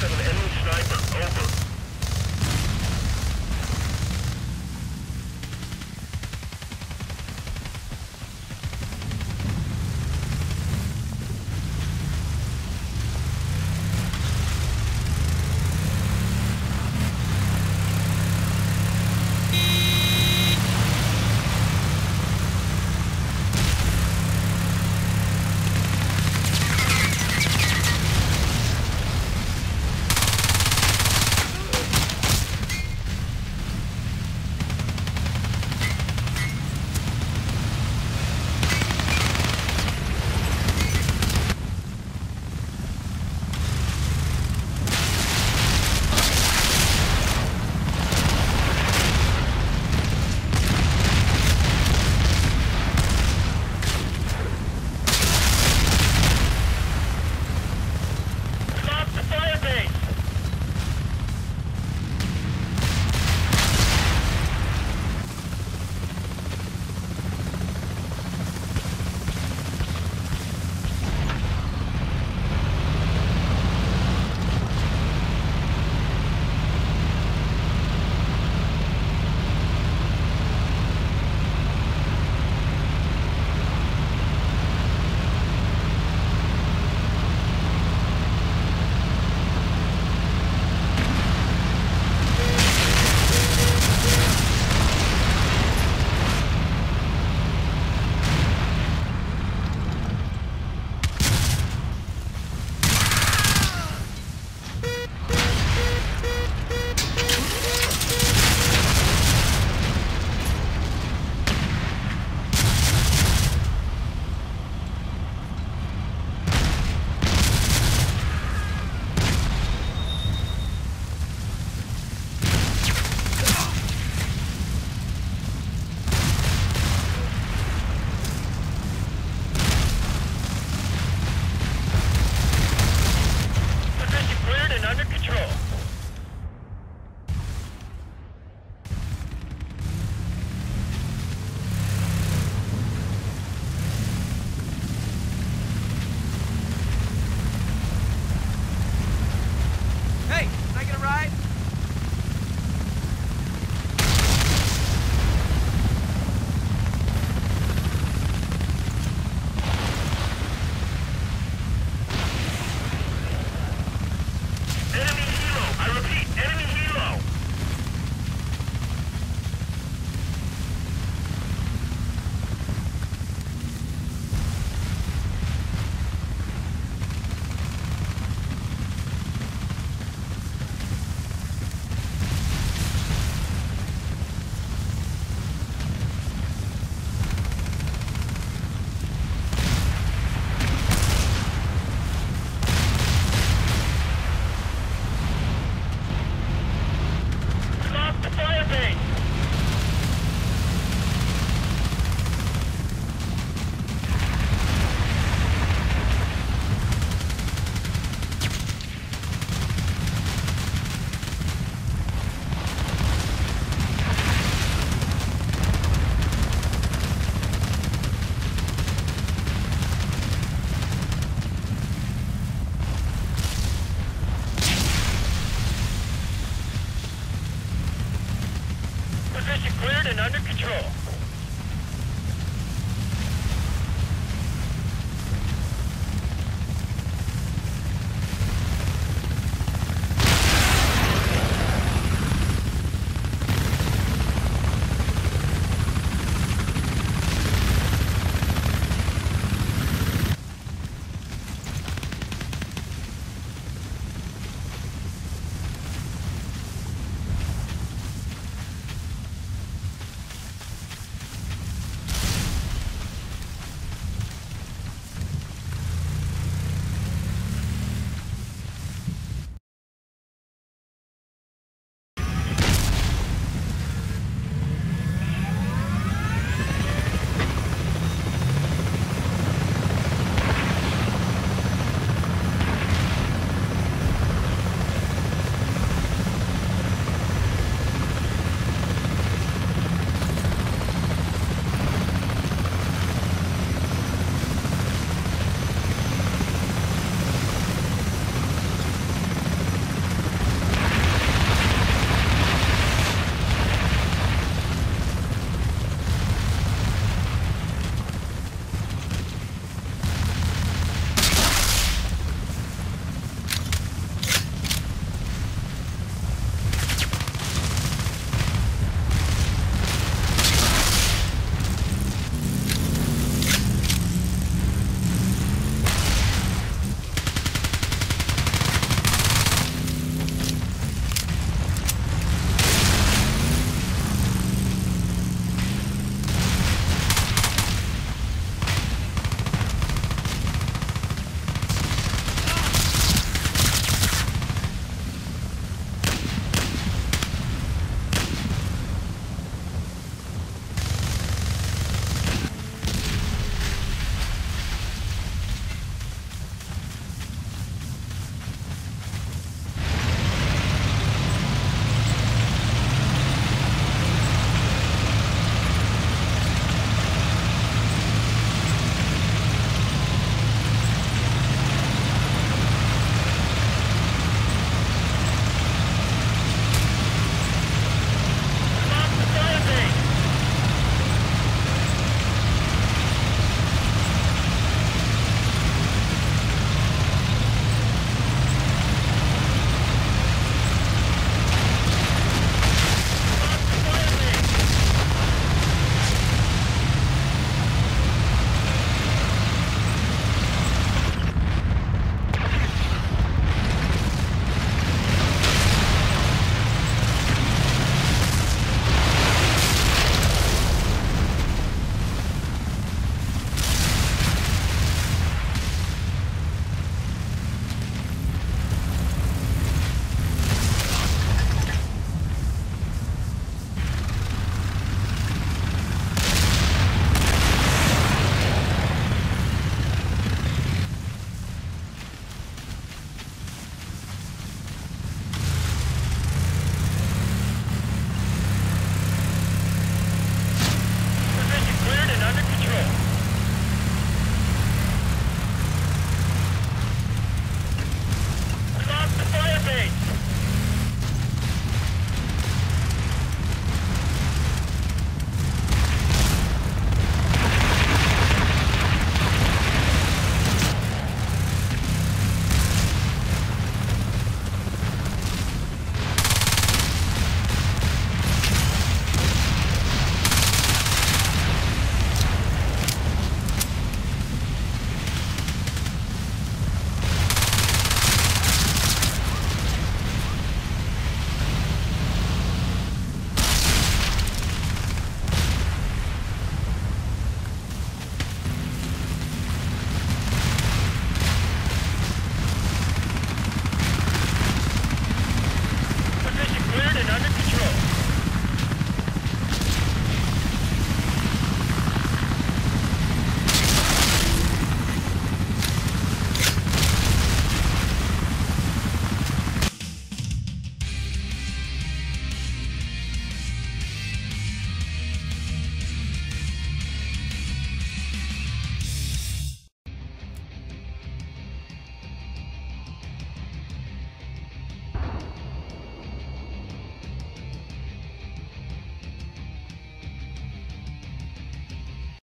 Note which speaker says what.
Speaker 1: Reports an enemy sniper. Over.